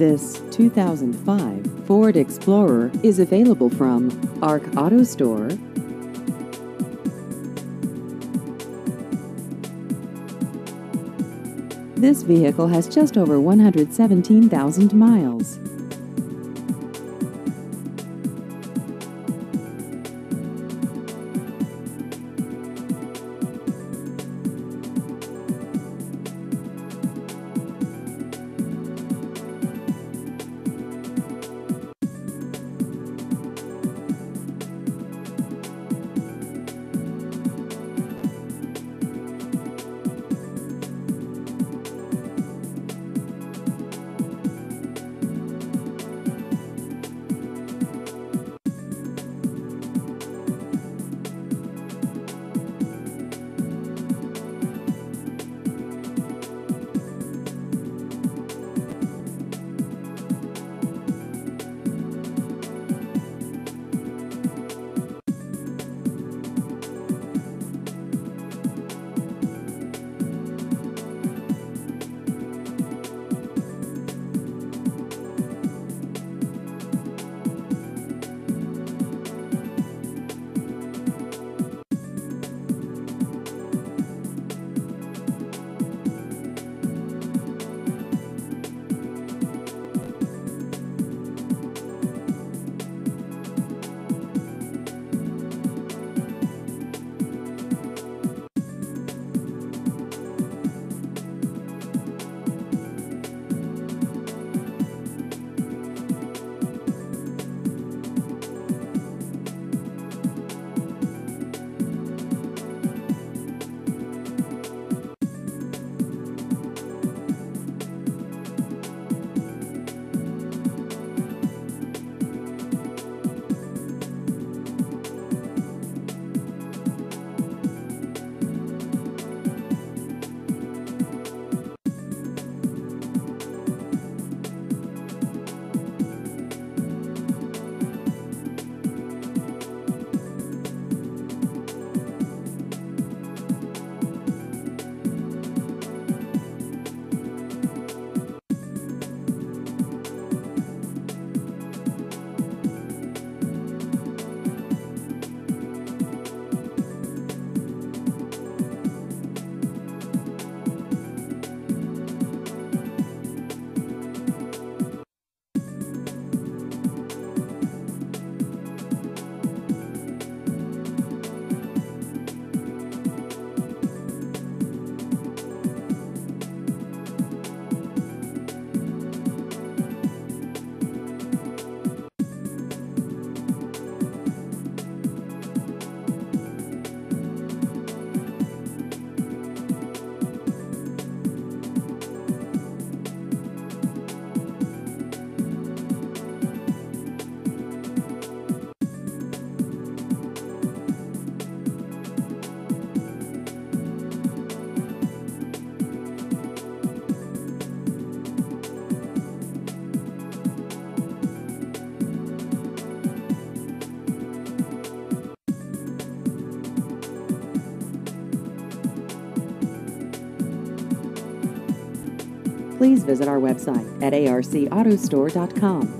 This 2005 Ford Explorer is available from Arc Auto Store. This vehicle has just over 117,000 miles. Please visit our website at arcautostore.com.